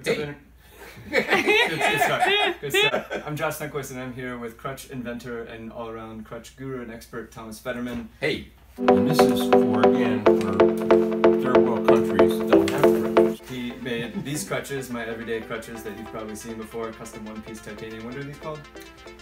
What's up, Hey. inter- good, good start. Good start. I'm Josh Sundquist, and I'm here with crutch inventor and all-around crutch guru and expert Thomas Fetterman. Hey, and this is for again for third world countries that don't have crutches. He made these crutches, my everyday crutches that you've probably seen before, custom one-piece titanium. What are these called?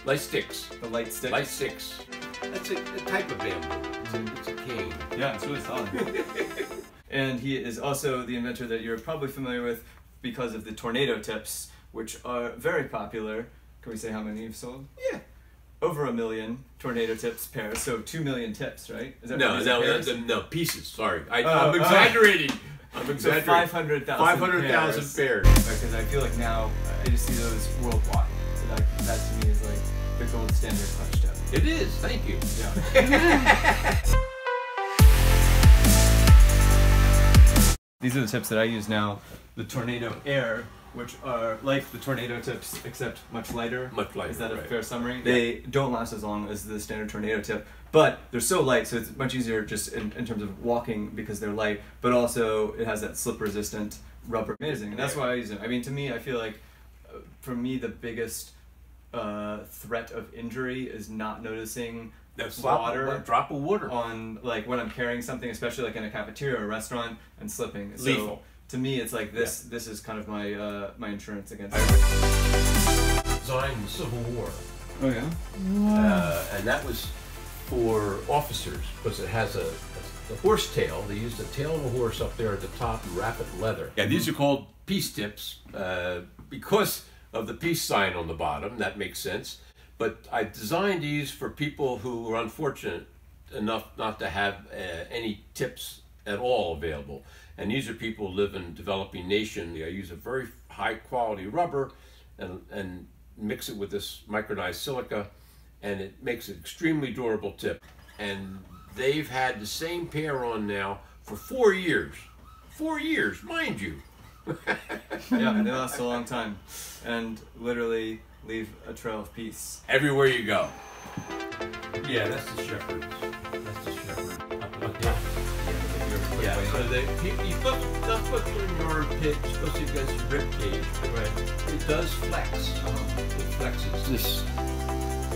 Light sticks. The light stick. Light sticks. That's a, a type of bamboo. It's a, it's a cane. Yeah, it's really solid. and he is also the inventor that you're probably familiar with because of the tornado tips, which are very popular. Can we say how many you've sold? Yeah. Over a million tornado tips pairs, so two million tips, right? Is No, these no, no, no, no, pieces. Sorry, I, Oh, I'm oh. exaggerating. I'm So exaggerating. five hundred thousand. Five hundred thousand pairs. Because I feel like now I just see those worldwide. So that, that to me is like the gold standard crutch tip. It is. Thank you. Yeah. These are the tips that I use now. The Tornado Air, which are like the Tornado tips, except much lighter. Much lighter, Is that a right. fair summary? They don't last as long as the standard Tornado tip, but they're so light, so it's much easier just in, in terms of walking because they're light, but also it has that slip resistant rubber. Amazing. And that's why I use it. I mean, to me, I feel like uh, for me, the biggest uh, threat of injury is not noticing That's water Drop, drop of water. on like when I'm carrying something, especially like in a cafeteria or a restaurant, and slipping. So Lethal. to me, it's like this. This is kind of my uh, my insurance against. Designed the Civil War. oh yeah. uh, and that was for officers because it has a, a, horse tail. They used the tail of a horse up there at the top and wrap it in leather. Yeah, these are called peace tips uh, because of the peace sign on the bottom. That makes sense. But I designed these for people who were unfortunate enough not to have uh, any tips at all available. And these are people who live in developing nation. I use a very high quality rubber and, and mix it with this micronized silica and it makes an extremely durable tip. And they've had the same pair on now for four years. Four years, mind you. yeah, they last a long time, and literally leave a trail of peace. Everywhere you go. Yeah, that's the shepherd. That's the shepherd. Up, up there. Yeah, so they, you, you put, not put in your pit, especially against your rib cage. Right. It does flex. Uh, it flexes this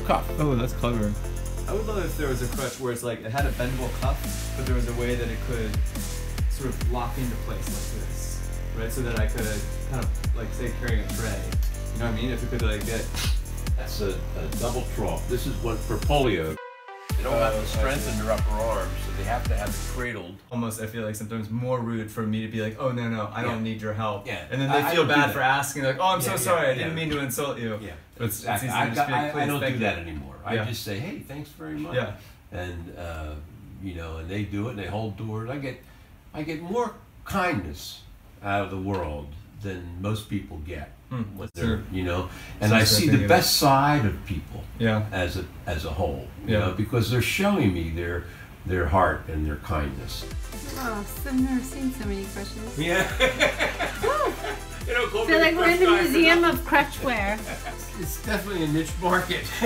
cuff. Oh, that's clever. I would love if there was a crutch where it's like it had a bendable cuff, but there was a way that it could sort of lock into place like this, right? So that I could kind of like say carrying a tray. You know what I mean? If it could like get That's a, a double trough. This is one for polio. They don't have Oh, the strength in their upper arms, so they have to have it cradled. almost I feel like sometimes more rude for me to be like, oh no no, I don't need your help. Yeah. And then they I- I feel don't bad for asking, like, oh I'm so Yeah, yeah, sorry, I didn't mean to insult you. Yeah, But it's, it's easy I, to just be like, I "Please, don't do you." that anymore. I just say, hey, thanks very much. Yeah. And uh, you know, and they do it, and they hold doors. I get, I get more kindness out of the world than most people get. Hmm, when they're, you know, and Some I see the in best side of people Yeah. as a as a whole. You Yeah. know, because they're showing me their their heart and their kindness. Oh, I've never seen so many crutches. Yeah. you know, I feel like we're in the museum of crutchwear. It's definitely a niche market.